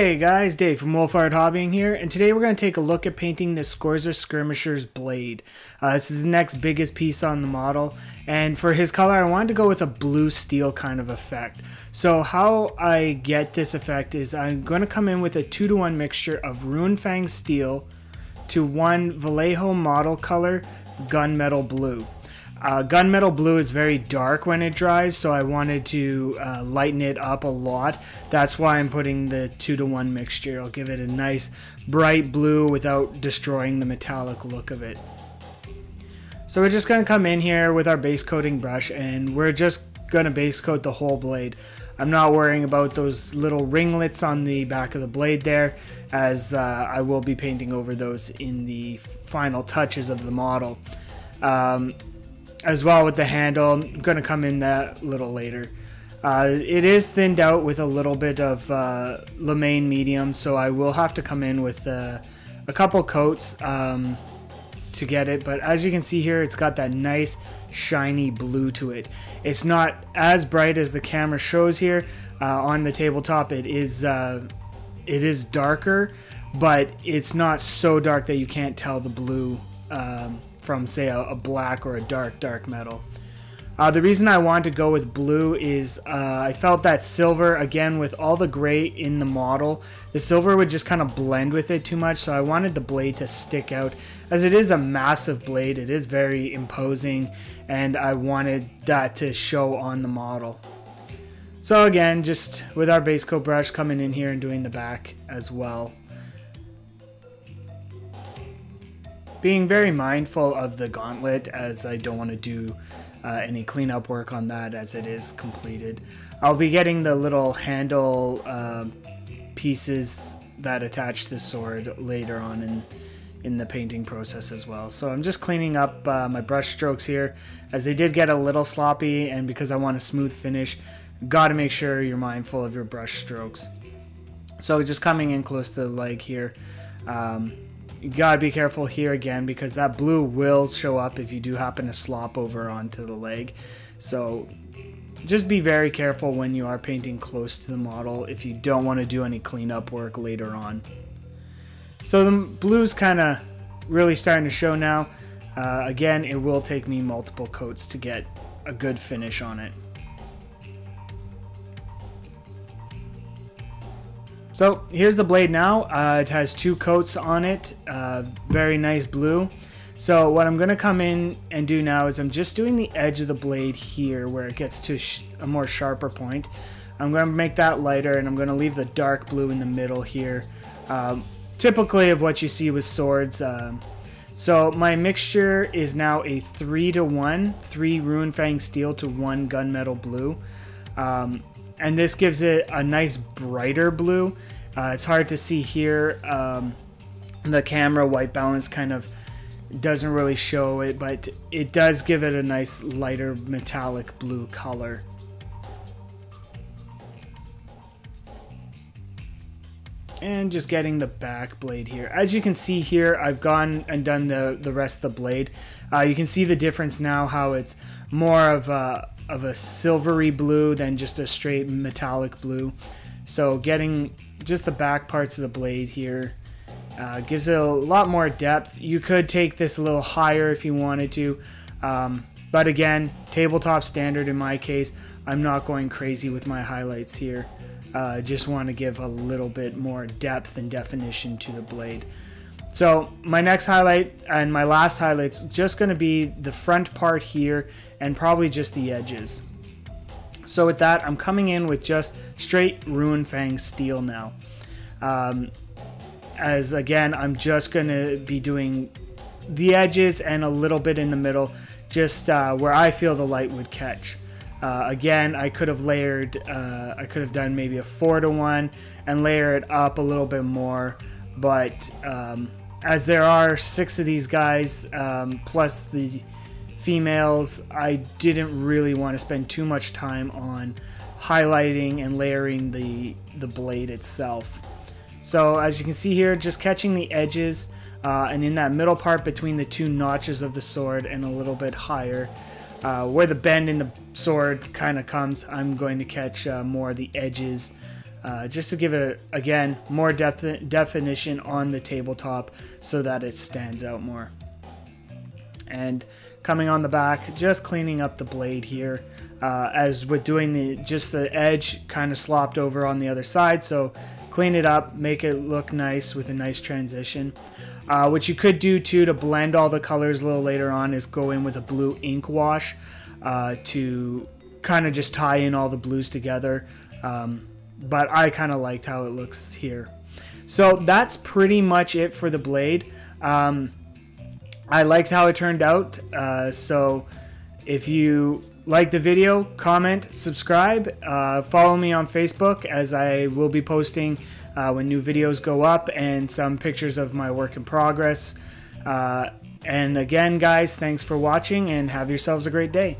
Hey guys, Dave from Wolfheart Hobbying here, and today we're going to take a look at painting the Skorza Skirmisher's blade. Uh, this is the next biggest piece on the model, and for his color I wanted to go with a blue steel kind of effect. So how I get this effect is I'm going to come in with a 2 to 1 mixture of Runefang steel to one Vallejo model color gunmetal blue. Uh, gunmetal blue is very dark when it dries, so I wanted to uh, lighten it up a lot. That's why I'm putting the 2 to 1 mixture. I'll give it a nice bright blue without destroying the metallic look of it. So we're just going to come in here with our base coating brush and we're just going to base coat the whole blade. I'm not worrying about those little ringlets on the back of the blade there as uh, I will be painting over those in the final touches of the model. Um, as well with the handle. I'm going to come in that a little later. Uh, it is thinned out with a little bit of uh, medium, so I will have to come in with uh, a couple coats um, to get it. But as you can see here, it's got that nice shiny blue to it. It's not as bright as the camera shows here uh, on the tabletop. It is uh, it is darker, but it's not so dark that you can't tell the blue. Um, from say a, a black or a dark dark metal. Uh, the reason I want to go with blue is uh, I felt that silver, again, with all the gray in the model, the silver would just kind of blend with it too much, so I wanted the blade to stick out. As it is a massive blade, it is very imposing, and I wanted that to show on the model. So again, just with our base coat brush coming in here and doing the back as well. Being very mindful of the gauntlet as I don't want to do uh, any cleanup work on that as it is completed. I'll be getting the little handle uh, pieces that attach the sword later on in in the painting process as well. So I'm just cleaning up uh, my brush strokes here as they did get a little sloppy and because I want a smooth finish, got to make sure you're mindful of your brush strokes. So just coming in close to the leg here. Um, you gotta be careful here again because that blue will show up if you do happen to slop over onto the leg. So just be very careful when you are painting close to the model if you don't want to do any cleanup work later on. So the blue's kind of really starting to show now. Uh, again, it will take me multiple coats to get a good finish on it. So here's the blade now. Uh, it has two coats on it, uh, very nice blue. So what I'm going to come in and do now is I'm just doing the edge of the blade here where it gets to a more sharper point. I'm going to make that lighter and I'm going to leave the dark blue in the middle here. Um, typically of what you see with swords. Um, so my mixture is now a 3 to 1, 3 Runefang steel to 1 gunmetal blue. Um, and this gives it a nice brighter blue. Uh, it's hard to see here. Um, the camera white balance kind of doesn't really show it, but it does give it a nice lighter metallic blue color. and just getting the back blade here. As you can see here, I've gone and done the, the rest of the blade. Uh, you can see the difference now, how it's more of a, of a silvery blue than just a straight metallic blue. So getting just the back parts of the blade here uh, gives it a lot more depth. You could take this a little higher if you wanted to. Um, but again, tabletop standard in my case, I'm not going crazy with my highlights here. Uh, just want to give a little bit more depth and definition to the blade. So my next highlight and my last highlight's just going to be the front part here and probably just the edges. So with that, I'm coming in with just straight Runefang steel now. Um, as again, I'm just going to be doing the edges and a little bit in the middle, just uh, where I feel the light would catch. Uh, again, I could have layered, uh, I could have done maybe a four to one and layer it up a little bit more, but um, as there are six of these guys um, plus the females, I didn't really want to spend too much time on highlighting and layering the the blade itself. So as you can see here, just catching the edges uh, and in that middle part between the two notches of the sword and a little bit higher, uh, where the bend in the sword kind of comes, I'm going to catch uh, more of the edges uh, just to give it, again, more depth definition on the tabletop so that it stands out more. And coming on the back, just cleaning up the blade here. Uh, as with doing the just the edge kind of slopped over on the other side so clean it up make it look nice with a nice transition uh, what you could do too to blend all the colors a little later on is go in with a blue ink wash uh, to kind of just tie in all the blues together um, but I kind of liked how it looks here so that's pretty much it for the blade um, I liked how it turned out uh, so if you like the video, comment, subscribe, uh, follow me on Facebook as I will be posting uh, when new videos go up and some pictures of my work in progress. Uh, and again, guys, thanks for watching and have yourselves a great day.